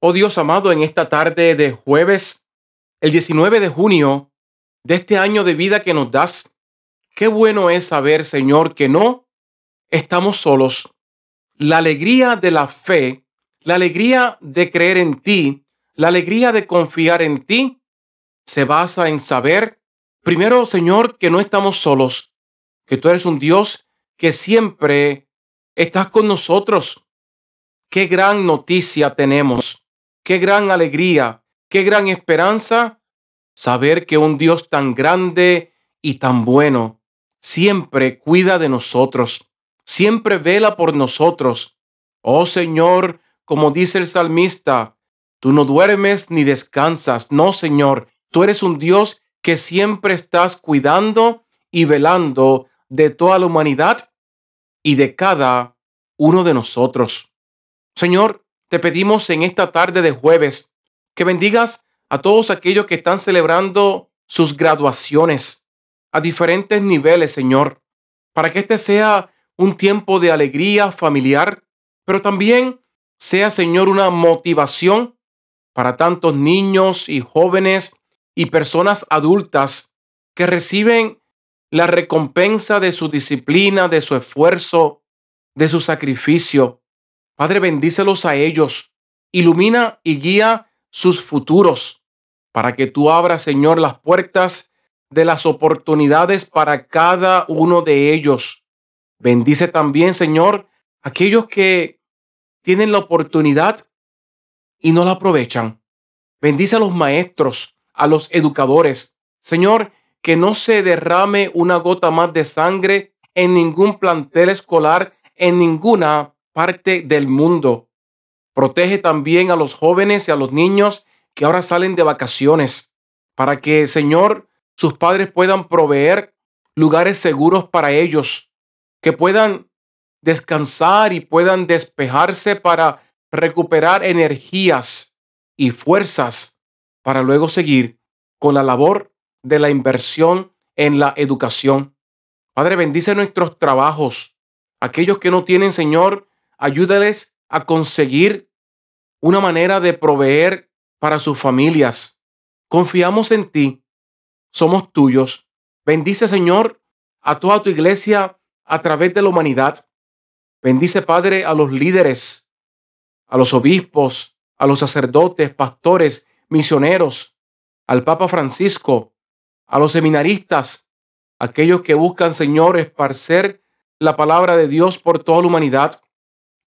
Oh Dios amado, en esta tarde de jueves, el 19 de junio de este año de vida que nos das, qué bueno es saber, Señor, que no estamos solos. La alegría de la fe, la alegría de creer en ti, la alegría de confiar en ti, se basa en saber Primero, Señor, que no estamos solos, que tú eres un Dios que siempre estás con nosotros. Qué gran noticia tenemos, qué gran alegría, qué gran esperanza saber que un Dios tan grande y tan bueno siempre cuida de nosotros, siempre vela por nosotros. Oh Señor, como dice el salmista, tú no duermes ni descansas. No, Señor, tú eres un Dios que siempre estás cuidando y velando de toda la humanidad y de cada uno de nosotros. Señor, te pedimos en esta tarde de jueves que bendigas a todos aquellos que están celebrando sus graduaciones a diferentes niveles, Señor, para que este sea un tiempo de alegría familiar, pero también sea, Señor, una motivación para tantos niños y jóvenes y personas adultas que reciben la recompensa de su disciplina, de su esfuerzo, de su sacrificio. Padre, bendícelos a ellos, ilumina y guía sus futuros, para que tú abras, Señor, las puertas de las oportunidades para cada uno de ellos. Bendice también, Señor, aquellos que tienen la oportunidad y no la aprovechan. Bendice a los maestros, a los educadores. Señor, que no se derrame una gota más de sangre en ningún plantel escolar, en ninguna parte del mundo. Protege también a los jóvenes y a los niños que ahora salen de vacaciones, para que, Señor, sus padres puedan proveer lugares seguros para ellos, que puedan descansar y puedan despejarse para recuperar energías y fuerzas para luego seguir con la labor de la inversión en la educación. Padre, bendice nuestros trabajos. Aquellos que no tienen, Señor, ayúdales a conseguir una manera de proveer para sus familias. Confiamos en ti. Somos tuyos. Bendice, Señor, a toda tu iglesia a través de la humanidad. Bendice, Padre, a los líderes, a los obispos, a los sacerdotes, pastores misioneros, al Papa Francisco, a los seminaristas, aquellos que buscan, Señor, esparcer la palabra de Dios por toda la humanidad,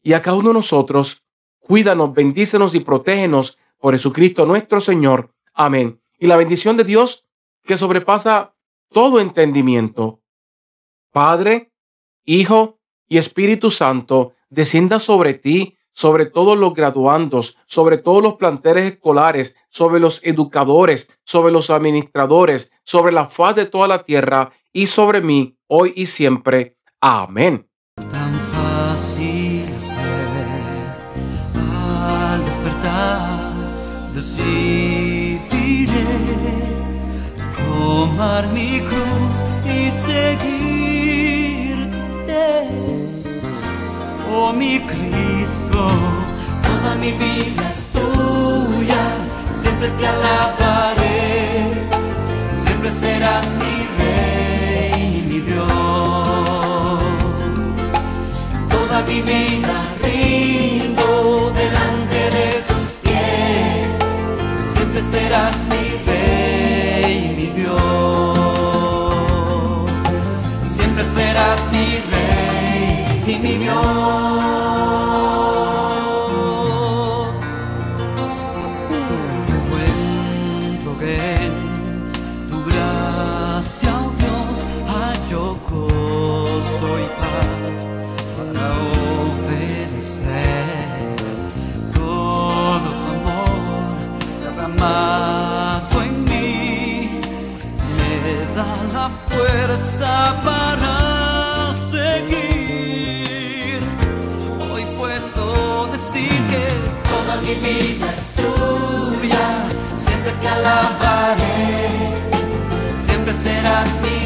y a cada uno de nosotros, cuídanos, bendícenos y protégenos por Jesucristo nuestro Señor. Amén. Y la bendición de Dios, que sobrepasa todo entendimiento, Padre, Hijo y Espíritu Santo, descienda sobre ti sobre todos los graduandos, sobre todos los planteles escolares, sobre los educadores, sobre los administradores, sobre la faz de toda la tierra y sobre mí, hoy y siempre. Amén. Tan fácil al despertar, decidiré tomar mi cruz y oh mi Cristo, toda mi vida es tuya, siempre te alabaré, siempre serás mi rey, mi Dios. Toda mi vida rindo delante de tus pies, siempre serás mi rey, mi Dios. Siempre serás mi rey y mi Dios. bed. Serás mi